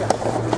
Bakın.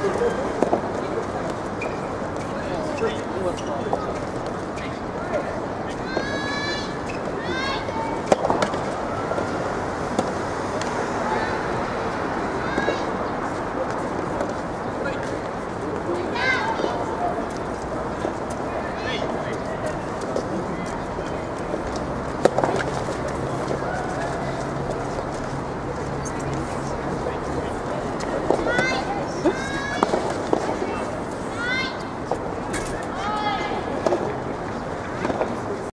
Three,